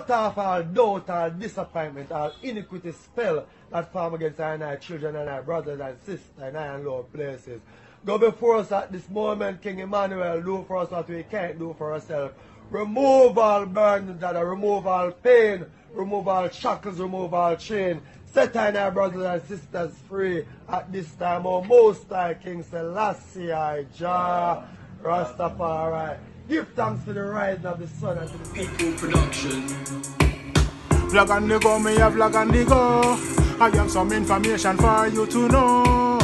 cut off all doubt, all disappointment, all iniquity spell that form against our, and our children and our brothers and sisters and our low places. Go before us at this moment, King Emmanuel. Do for us what we can't do for ourselves. Remove all burdens, Dada. Remove all pain. Remove all shackles. Remove all chain. Set I and our brothers and sisters free at this time. Oh, most high King Selassie, I Jah, Rastafari. Give thanks to the rising of the sun and to the People production. Vlog on the go, me a vlog on the go. I have some information for you to know.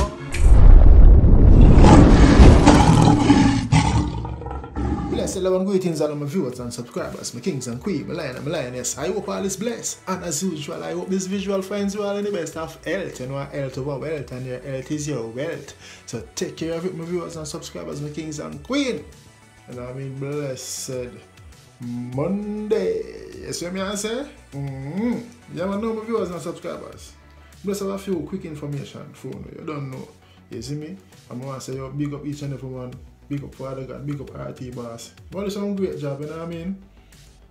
Bless love and greetings all of my viewers and subscribers, my kings and queens, my lion and my lioness. I hope all is blessed. And as usual, I hope this visual finds you all in the best of health. You know, health over wealth, and your health is your wealth. So take care of it, my viewers and subscribers, my kings and queens. And I mean, blessed Monday. You see what I say? Mm-hmm. Yeah, man, know my viewers and subscribers. Just have a few quick information for you. You don't know. You see me? I'm going to say, yo, big up each and every one. Big up Father God, big up RT Boss. Well, it's some great job, you know what I mean?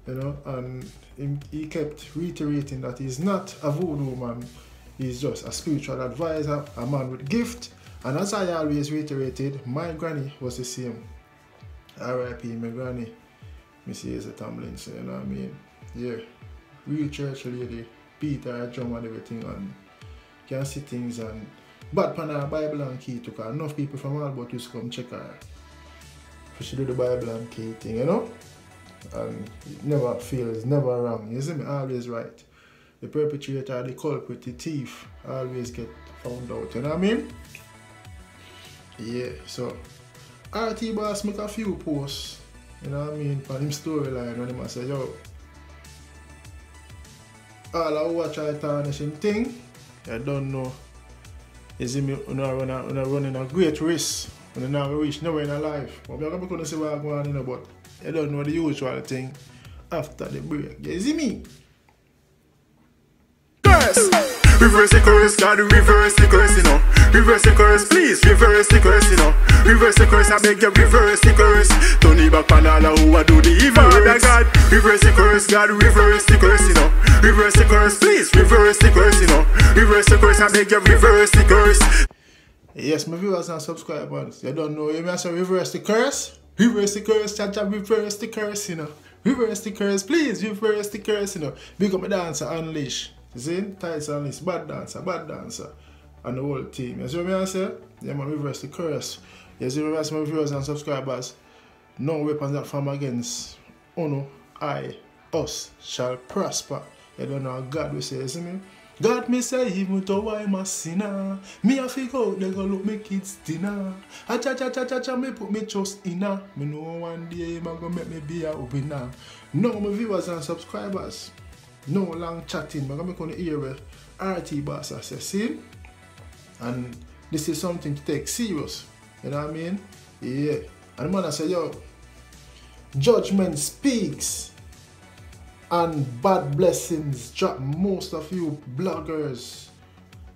You know, and he, he kept reiterating that he's not a voodoo man. He's just a spiritual advisor, a man with gift. And as I always reiterated, my granny was the same. R.I.P. my granny. Missy Hazel Tomlinson, you know what I mean? Yeah. Real church lady, Peter, drum and everything and can see things and but pan Bible and key to her. Enough people from all but used to come check her. So she do the Bible and key thing, you know? And it never feels never wrong. You see me? Always right. The perpetrator, the culprit, the thief always get found out, you know what I mean? Yeah, so RT boss make a few posts, you know what I mean, on him storyline when him say, yo, all I watch I tarnishing thing, I don't know, is me, you know, running, you know, running a great race, you know, never reach nowhere in a life, but we are going to see what I'm going on, you know, but I don't know the usual thing after the break, you see me? Curse! Reverse the curse, God reverse the curse, you know. Reverse the curse, please, reverse the curse, you know. Reverse the curse, I beg you, reverse the curse. Turn it back on all who a do the evil. Father God, reverse the curse, God, reverse the curse, you know. Reverse the curse, please, reverse the curse, you know. Reverse the curse, I beg you, reverse the curse. Yes, my viewers and subscribers, you don't know, you may say reverse the curse? Reverse the curse, cha cha, reverse the curse, you know. Reverse the curse, please, reverse the curse, you know. Up my dancer, Unleash. You see? Tights Unleash, bad dancer, bad dancer. And the whole team. You see what I say? Yeah, man, reverse the curse. You see say, my viewers and subscribers? No weapons that form against Uno, I, us shall prosper. You don't know God will say, you see me? God me say even though I'm a sinner Me a figure out they go look me kids dinner A cha cha cha cha cha me put me trust in her Me know one day him a go make me be a winner No my viewers and subscribers No long chatting Me gonna make on the ear where RT boss I say see And this is something to take serious You know what I mean? Yeah And man I say yo Judgment speaks and bad blessings drop most of you bloggers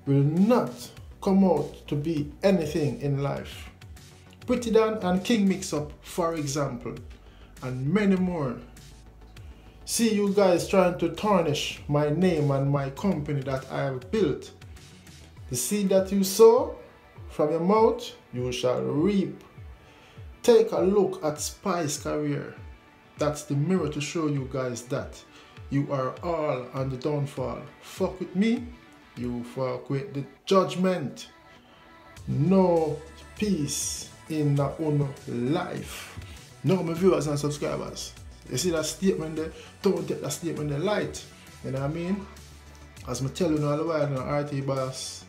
will not come out to be anything in life. Pretty Dan and King Mix Up, for example, and many more. See you guys trying to tarnish my name and my company that I have built. The seed that you sow from your mouth, you shall reap. Take a look at Spice career. That's the mirror to show you guys that you are all on the downfall. Fuck with me, you fuck with the judgment. No peace in the own life. No, my viewers and subscribers. You see that statement there? Don't take that statement there light. You know what I mean? As I tell you all the while, RT boss,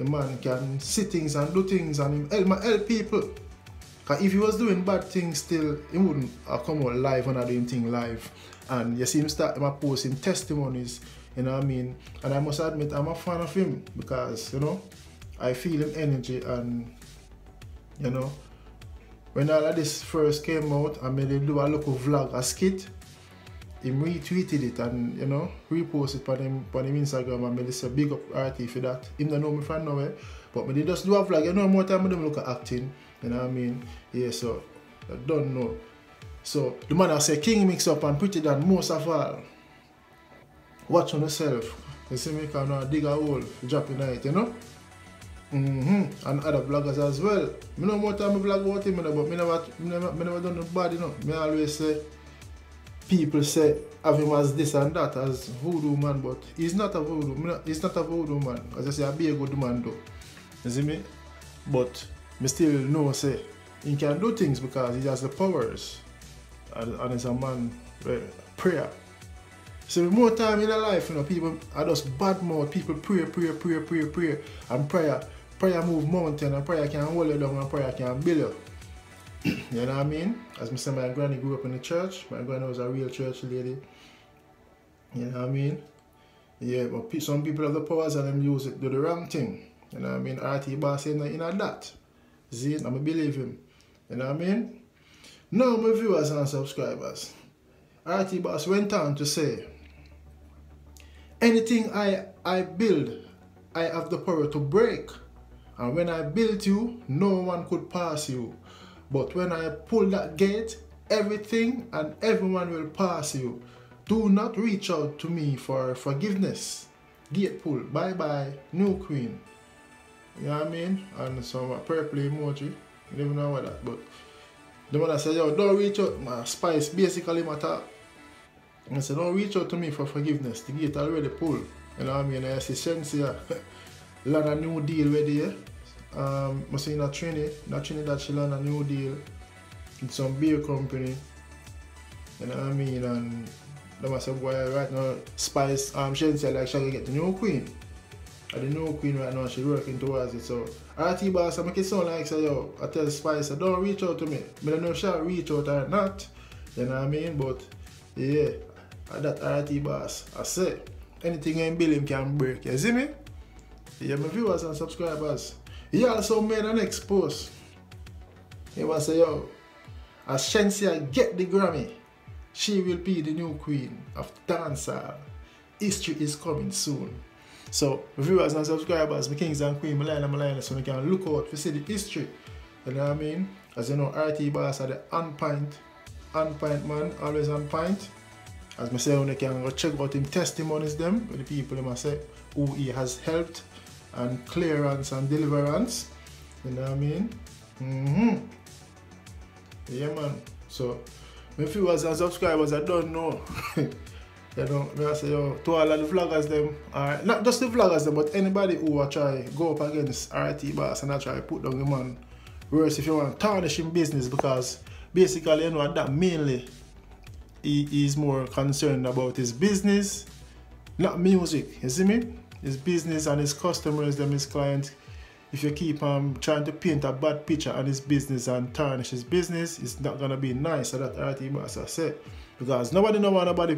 the man can see things and do things and help, help people. Cause if he was doing bad things still, he wouldn't uh, come out live and doing things live. And you see him start him posting testimonies, you know what I mean? And I must admit I'm a fan of him because, you know, I feel him energy and you know when all of this first came out I made him do a local vlog, a skit, he retweeted it and you know reposted on him on him Instagram and made say big up RT for that. Him don't know me from nowhere. But me just do a vlog, you know more time I don't look at acting. You know what I mean? Yeah, so I don't know. So the man I say King mix up and Pretty Dan most of all. watch on yourself. You see me, can not dig a hole, drop in it, you know? Mm-hmm. And other bloggers as well. Me know more time I blog about him, but me never, me never, me never done no bad, you know. Me always say, people say, have him as this and that, as voodoo man, but he's not a voodoo, he's not a voodoo man. As I say, I be a good man though. You see me? But me still know, say, he can do things because he has the powers. And, and he's a man, prayer. So more time in their life, you know, people are just bad mouth. People pray, pray, pray, pray, pray, and prayer. Prayer move mountain, and prayer can hold you down, and prayer can build you. you know what I mean? As said, my granny grew up in the church. My granny was a real church lady. You know what I mean? Yeah, but some people have the powers and them use it, do the wrong thing. You know what I mean? RT boss in, in that. See, I'm believe him. You know what I mean? Now, my viewers and subscribers, RT boss went on to say, Anything I, I build, I have the power to break. And when I built you, no one could pass you. But when I pull that gate, everything and everyone will pass you. Do not reach out to me for forgiveness. Gate pull. Bye bye. New queen. You know what I mean? And some purple emoji. You never know what that. But the that said, yo, don't reach out. My spice basically matter And I said, don't reach out to me for forgiveness. The gate already pulled. You know what I mean? I sense here. land a new deal ready here. Um, I see in a Trini, in Trinidad she a new deal with some beer company. You know what I mean? And them say, boy, right now, Spice, um, she say like she gonna get the new queen. And the new queen right now, she working towards it. So, RT boss, I make it sound like, say, yo, I tell Spice, don't reach out to me. But I know she'll reach out or not. You know what I mean? But, yeah, that RT boss. I say, anything in building can break. You see me? Yeah, my viewers and subscribers. He also made an expose. He was say, yo, as Shenseea get the Grammy, she will be the new queen of dancehall. History is coming soon. So, viewers and subscribers, my kings and queen, my line and my so we can look out to see the history. You know what I mean? As you know, RT boss are the on point man, always on point. As I say, you can go check out him testimonies them with the people him say who he has helped and clearance and deliverance. You know what I mean? Mm-hmm. Yeah man. So my viewers and subscribers I don't know. you know, I say yo, to all of the vloggers them, alright, not just the vloggers them, but anybody who will try go up against RT boss and I try put down the man. Worse if you want to tarnish him business because basically you know that mainly he is more concerned about his business, not music. You see me? His business and his customers, them his clients. If you keep um, trying to paint a bad picture on his business and tarnish his business, it's not gonna be nice. So that RT I said. Because nobody know want nobody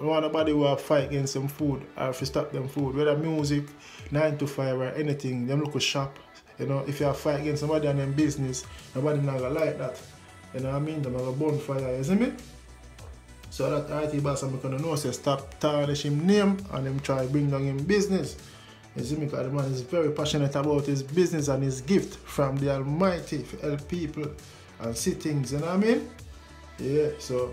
want nobody who fight against some food or you stop them food, whether music, nine to five or anything, them look shop. You know, if you are fight against somebody and them business, nobody not gonna like that. You know what I mean? Them have a bonfire, see me? So that RT boss I'm gonna know say stop tarnish him name and him try bring down him business. You see me because the man is very passionate about his business and his gift from the Almighty to help people and see things, you know what I mean? Yeah, so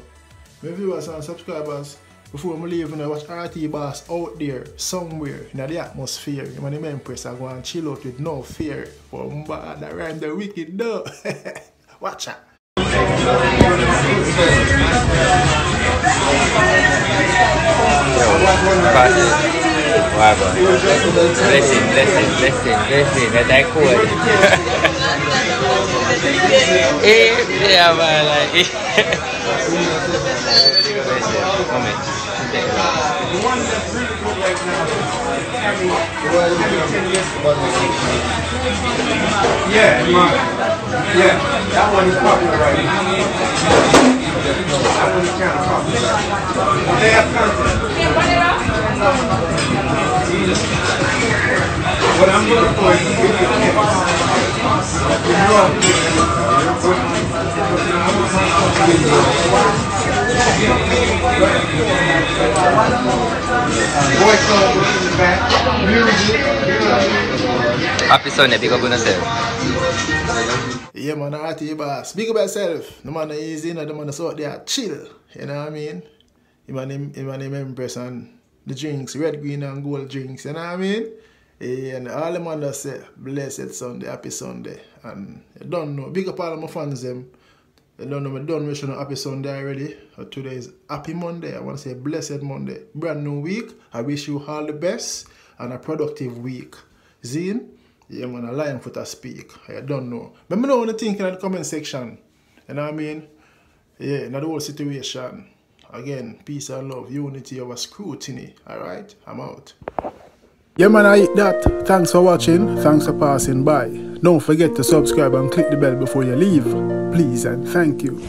my viewers and subscribers, before I leave, you know, watch RT Boss out there, somewhere, in the atmosphere. You know, the Empress, I go and chill out with no fear. For bad around the wicked though. watch out. Whatever. Blessing, blessing, blessing, blessing. That that cool. eh, yeah, man, like. Moment. Yeah, yeah, that one is popular right now. That one is popular. Have content. What I'm looking for is a video Happy Sunday, big up on yourself. Yeah, man, I'm at boss. Big up yourself. No man is in, the man is out there, chill. You know what I mean? You man, you man, impress on the drinks, red, green, and gold drinks. You know what I mean? Yeah, and all the man that say, blessed Sunday, happy Sunday. And you don't know. Big up all my fans, them. Don't know, I done wish you a happy Sunday already. Uh, today is happy Monday. I want to say blessed Monday. Brand new week. I wish you all the best and a productive week. Zine? Yeah, man, a lion foot I speak. I don't know. But me know what you think in the comment section. You know what I mean? Yeah, in the whole situation. Again, peace and love, unity over scrutiny. Alright, I'm out. Yeah man, I eat that. Thanks for watching. Thanks for passing by. Don't forget to subscribe and click the bell before you leave. Please and thank you.